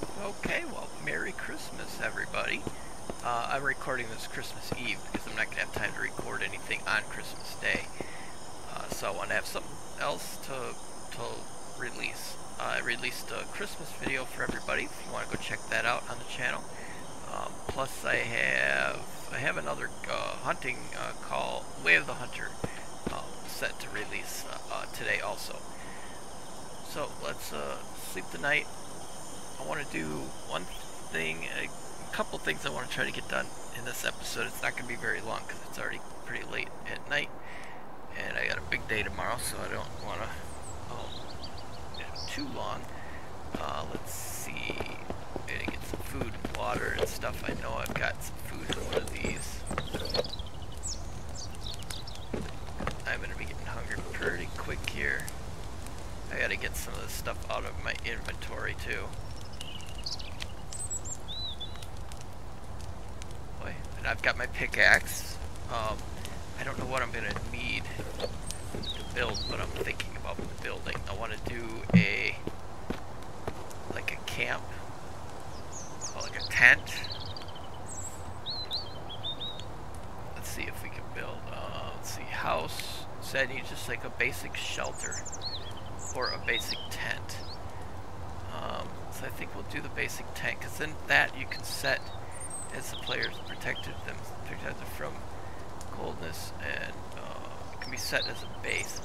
Okay, well, Merry Christmas, everybody. Uh, I'm recording this Christmas Eve because I'm not going to have time to record anything on Christmas Day. Uh, so I want to have something else to, to release. Uh, I released a Christmas video for everybody if you want to go check that out on the channel. Um, plus I have I have another uh, hunting uh, call, Way of the Hunter, um, set to release uh, today also. So let's sleep the night I want to do one thing, a couple things I want to try to get done in this episode. It's not going to be very long because it's already pretty late at night. And I got a big day tomorrow, so I don't want to oh, too long. Uh, let's see. I gotta get some food and water and stuff. I know I've got some food in one of these. I'm going to be getting hungry pretty quick here. I gotta get some of this stuff out of my inventory too. I've got my pickaxe. Um, I don't know what I'm gonna need to build, but I'm thinking about building. I want to do a like a camp, like a tent. Let's see if we can build. Uh, let's see, house. So I need just like a basic shelter or a basic tent. Um, so I think we'll do the basic tent because then that you can set as the players protected them from coldness and uh, can be set as a base.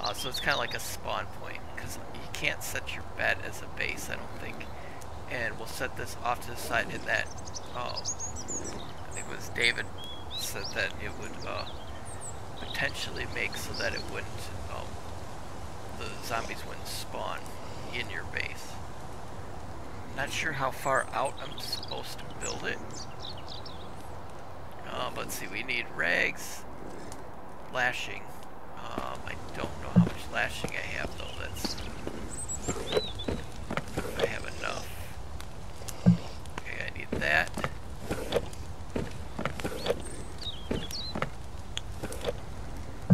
Uh, so it's kind of like a spawn point because you can't set your bed as a base, I don't think. And we'll set this off to the side in that, uh, I think it was David said that it would uh, potentially make so that it wouldn't, um, the zombies wouldn't spawn in your base. Not sure how far out I'm supposed to build it. Um, let's see, we need rags, lashing. Um, I don't know how much lashing I have though, that's... I have enough. Okay, I need that.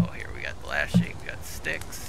Oh, here we got lashing, we got sticks.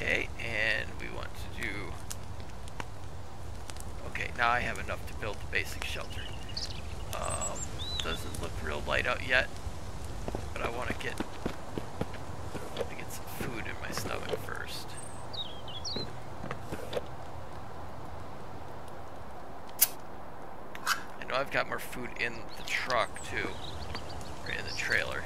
Okay, and we want to do... Okay, now I have enough to build the basic shelter. Um, doesn't look real light out yet, but I want to get get some food in my stomach first. I've got more food in the truck too, or in the trailer.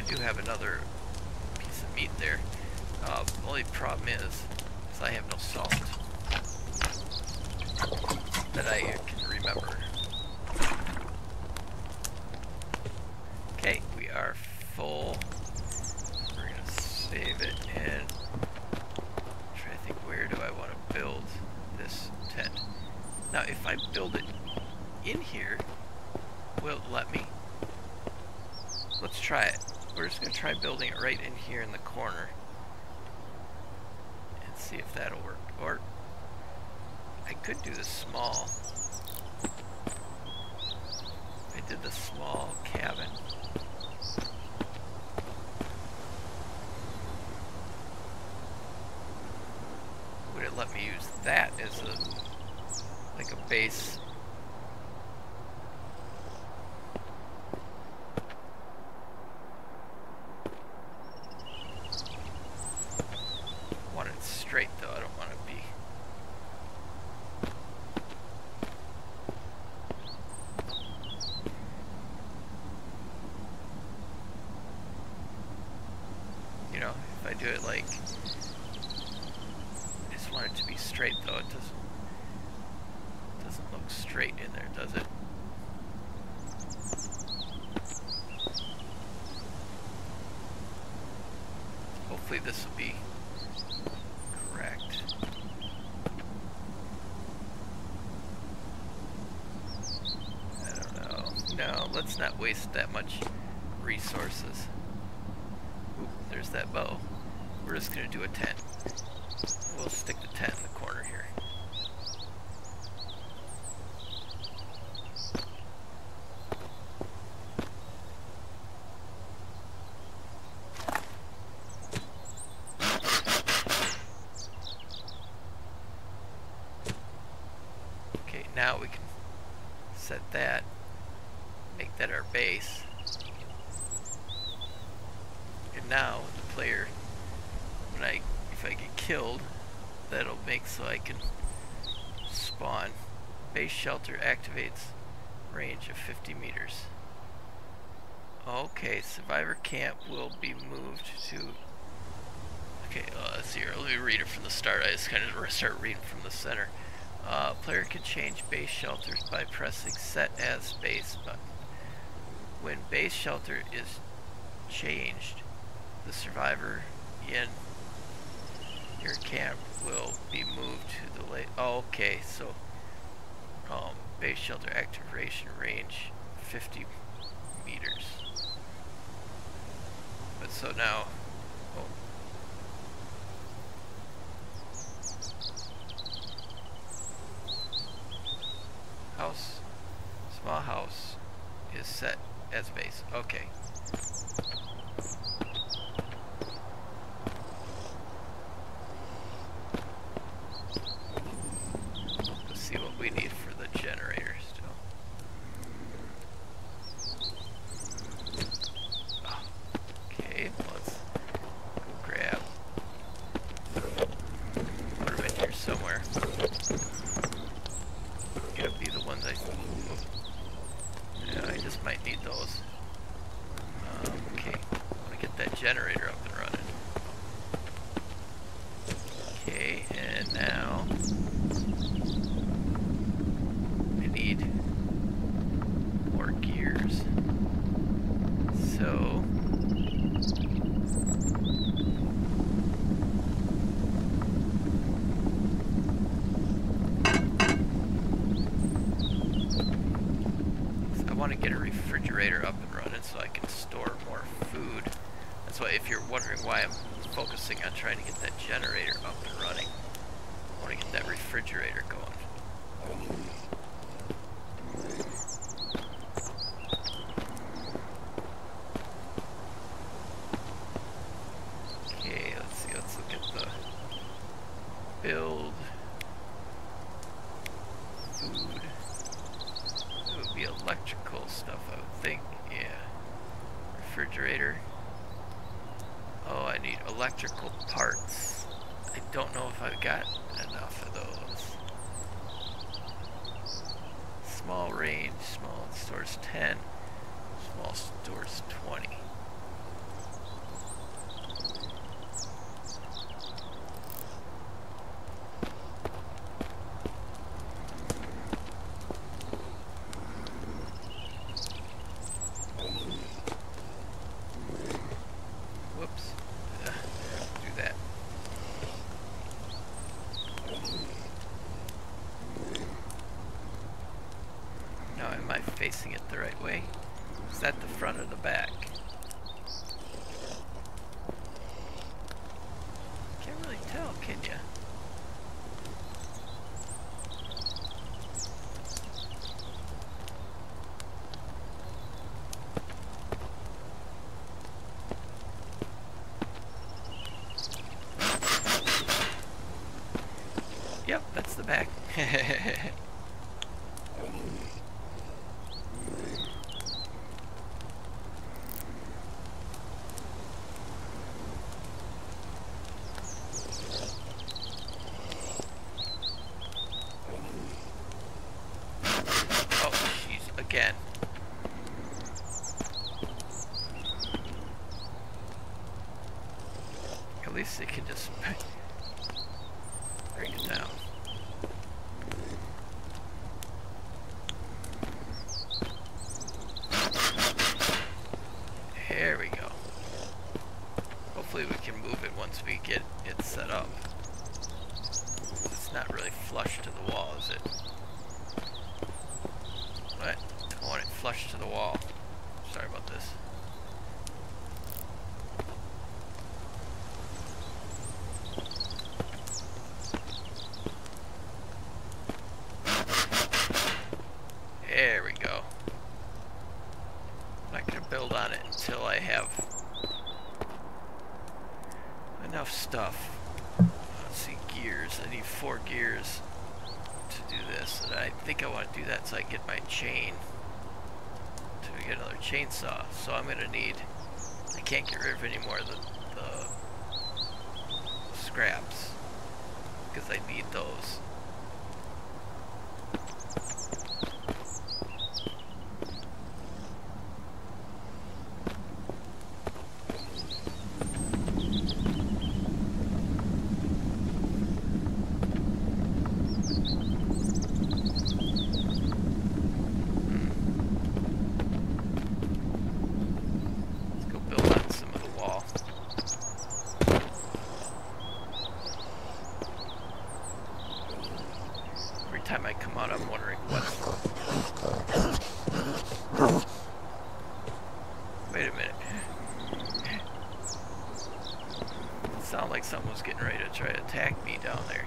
I do have another piece of meat there. Uh, only problem is, is I have no salt that I can remember. Okay, we are full. We're gonna save it and try to think where do I want to build this tent. Now, if I build it in here, will it let me? Let's try it. We're just going to try building it right in here in the corner. And see if that'll work. Or, I could do the small. I did the small cabin. Would it let me use that as a like a base not know. No, let's not waste that much resources. Ooh, there's that bow. We're just going to do a 10. We'll stick the 10 in the corner here. Okay, now we can set that make that our base. And now the player, when I, if I get killed, that'll make so I can spawn. Base shelter activates range of 50 meters. Okay, survivor camp will be moved to... Okay, uh, let's see here. Let me read it from the start. I just kind of start reading from the center. Uh, player can change base shelters by pressing set as base button. When base shelter is changed, the survivor in your camp will be moved to the late. Oh, okay, so um, base shelter activation range 50 meters. But so now, oh. House, small house is set as base. Okay. Let's see what we need for the generator still. Oh, okay, let's go grab. Put them in here somewhere. Gotta be the ones I yeah, I just might need those. Um, okay, I want to get that generator up and running. Okay, and now I need more gears. So want to get a refrigerator up and running so I can store more food. That's why if you're wondering why I'm focusing on trying to get that generator up and running, I want to get that refrigerator going. Build on it until I have enough stuff. Let's see, gears. I need four gears to do this. And I think I want to do that so I get my chain to get another chainsaw. So I'm going to need... I can't get rid of any more of the, the scraps because I need those. Let's go build on some of the wall. Every time I come out, I'm wondering what's... Wait a minute. It sounded like someone was getting ready to try to attack me down there.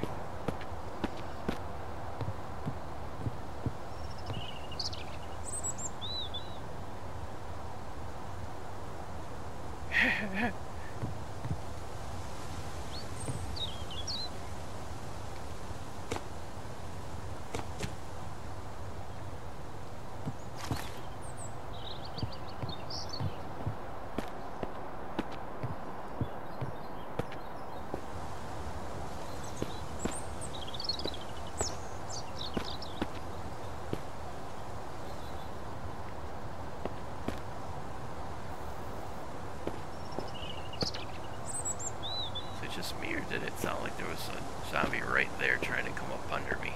Is it just me, or did it sound like there was a zombie right there trying to come up under me?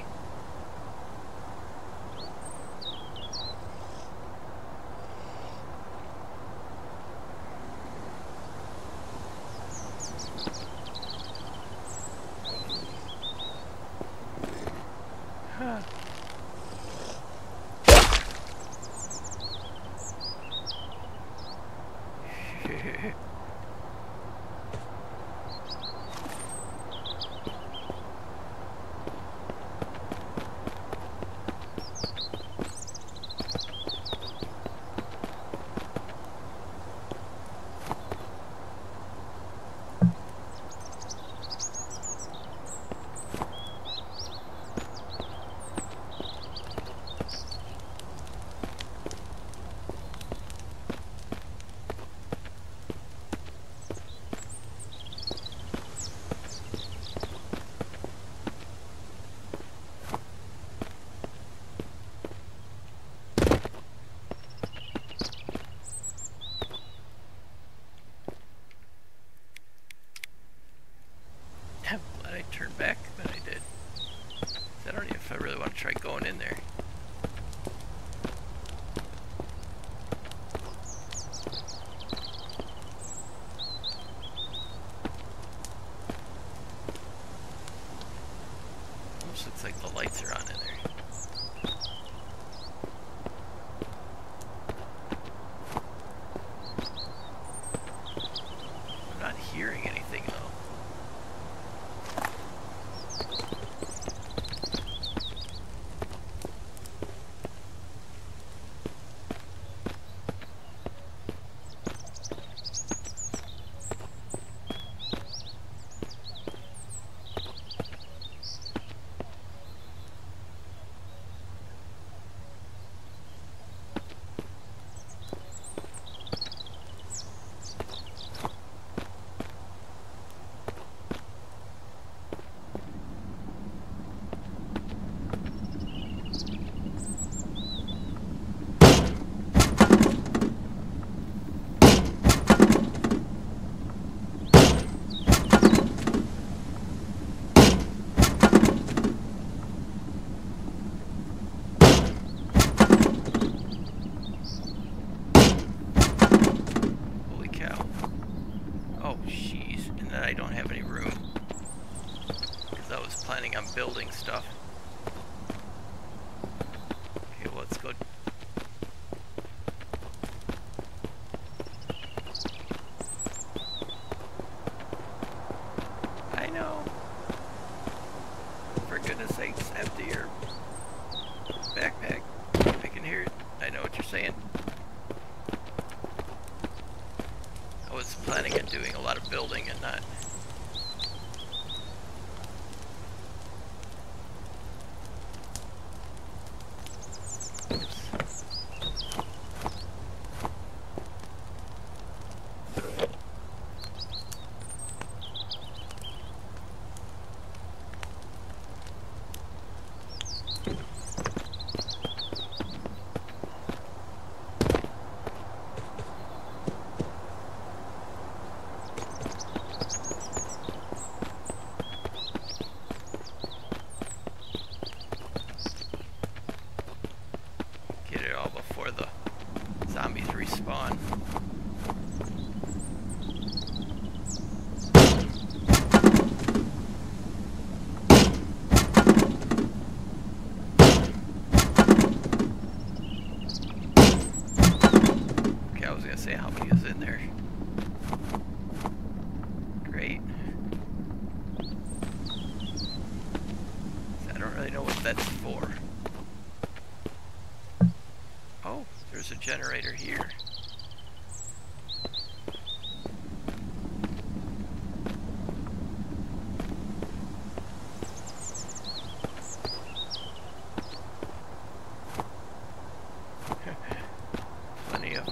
planning on building stuff.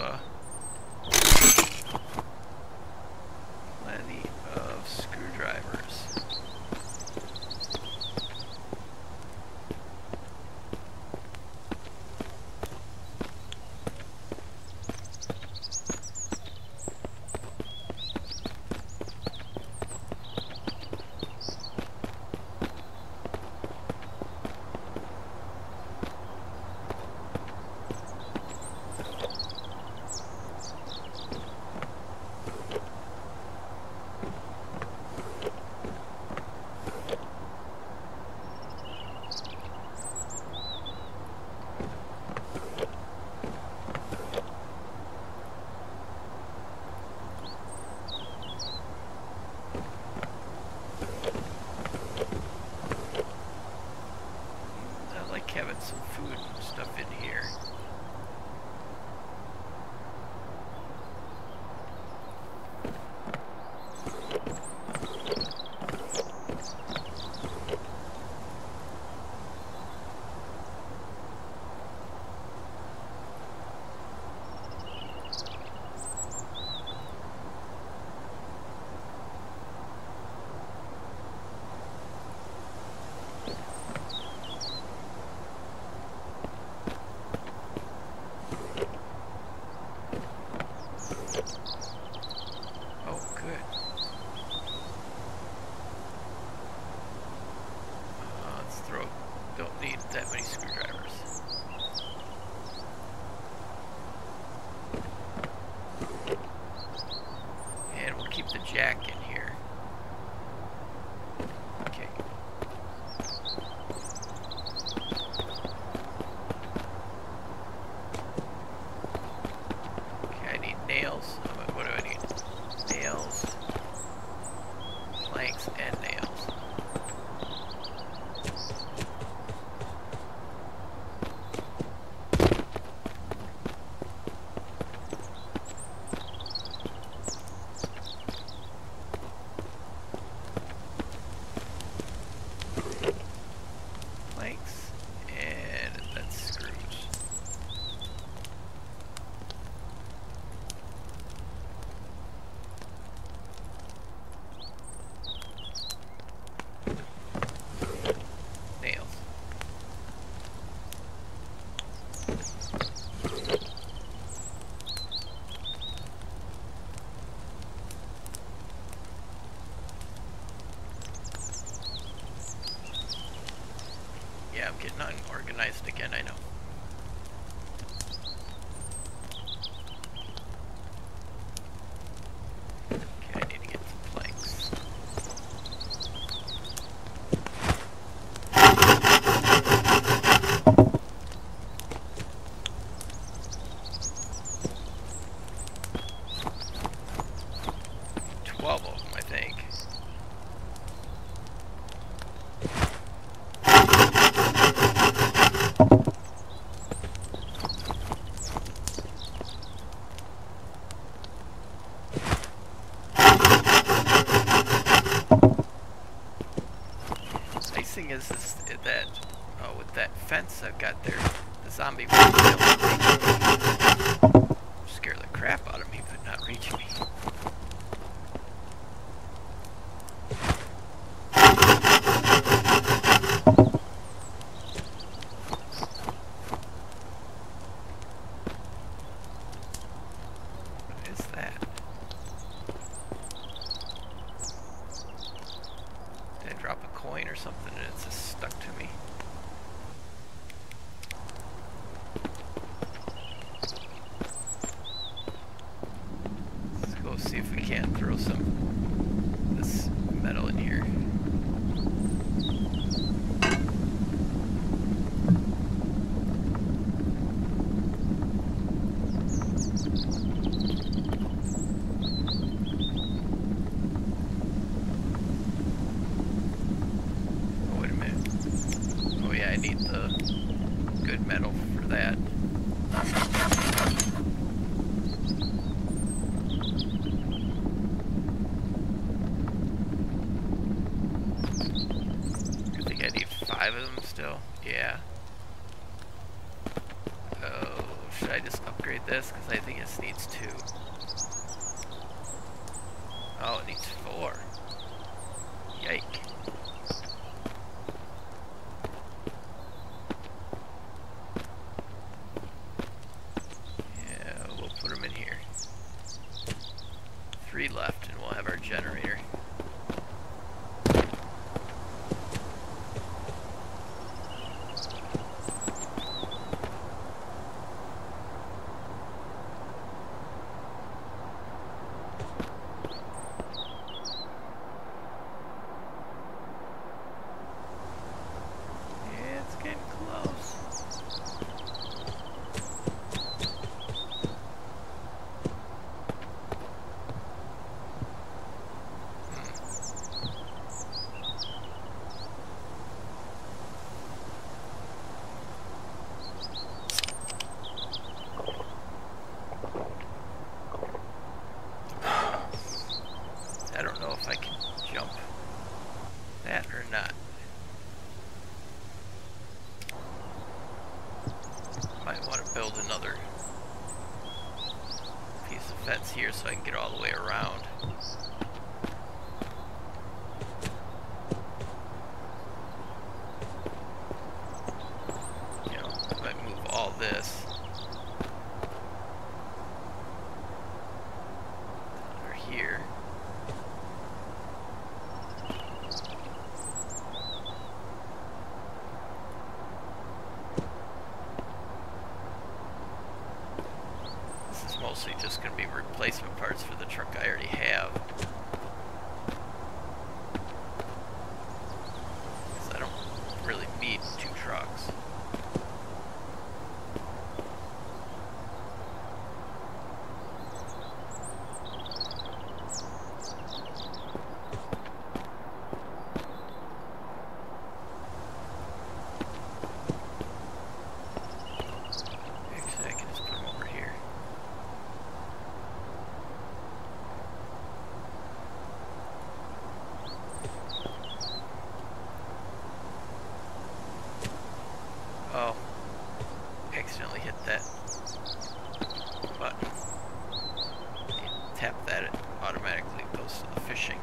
uh, having some food and stuff in here. getting unorganized again, I know. I've got their the zombie one. Scare the crap out of me, but not reach me. so I can get Oh. Accidentally hit that button. Tap that, it automatically goes to the fishing.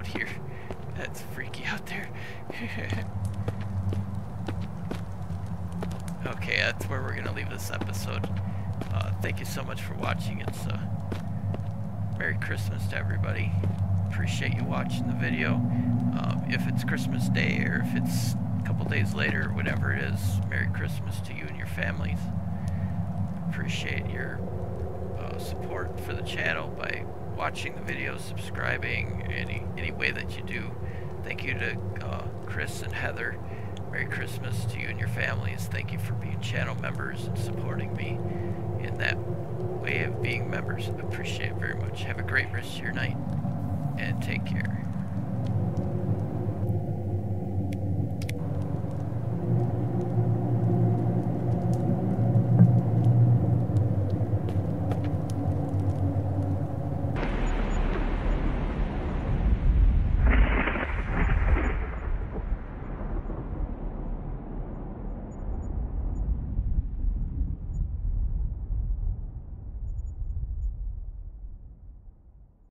Out here. That's freaky out there. okay, that's where we're gonna leave this episode. Uh, thank you so much for watching. It's uh, Merry Christmas to everybody. Appreciate you watching the video. Um, if it's Christmas Day or if it's a couple days later, whatever it is, Merry Christmas to you and your families. Appreciate your uh, support for the channel by watching the video, subscribing, any any way that you do. Thank you to uh, Chris and Heather. Merry Christmas to you and your families. Thank you for being channel members and supporting me in that way of being members. Appreciate it very much. Have a great rest of your night and take care.